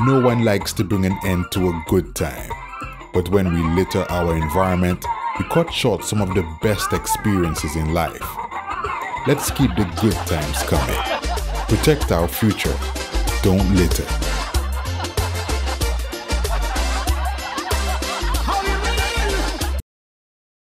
No one likes to bring an end to a good time. But when we litter our environment, we cut short some of the best experiences in life. Let's keep the good times coming. Protect our future. Don't litter.